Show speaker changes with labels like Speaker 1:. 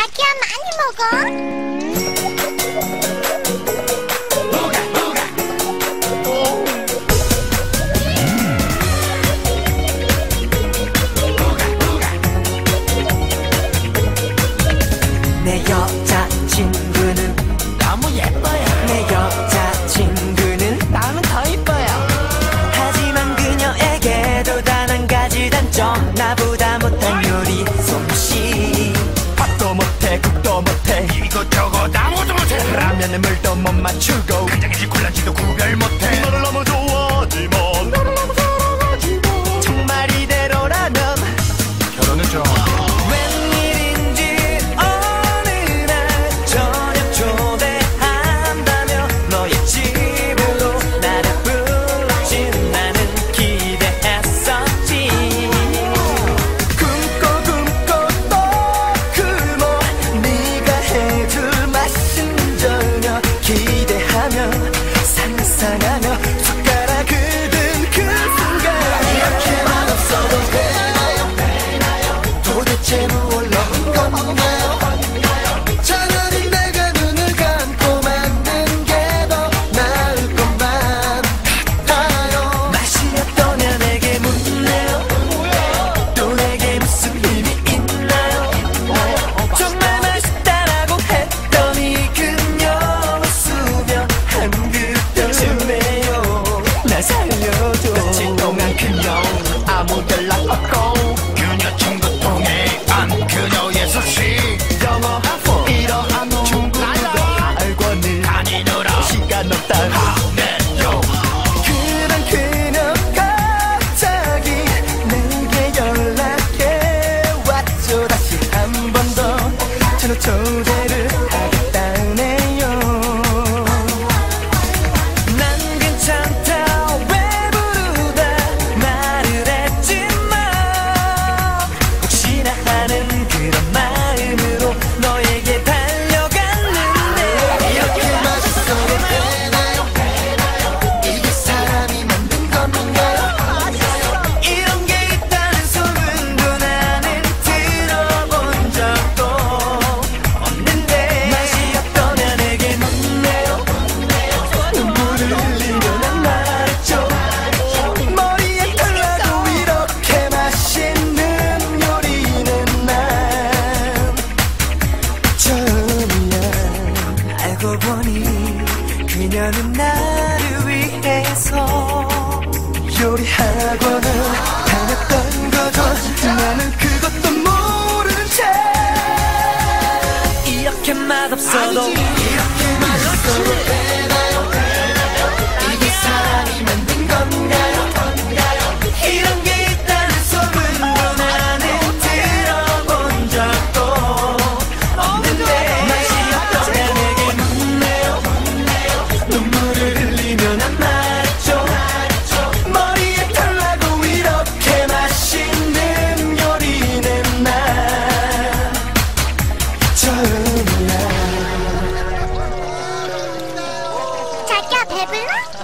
Speaker 1: 자기야 많이 먹어.
Speaker 2: 못해
Speaker 3: 이것저것 아무도 못해.
Speaker 2: 라면에 물도 못 맞추고
Speaker 3: 간장인지 콜라지도 구별 못해.
Speaker 2: ചെറുവെള്ളം
Speaker 3: കണ്ണേ 많은
Speaker 4: 나를
Speaker 2: 위해서
Speaker 4: 요리하고는
Speaker 2: 다녔던 거죠. 나는 그것도 모르는 채
Speaker 4: 이렇게 맛없어도
Speaker 2: 이렇게 맛없어도 Pepper?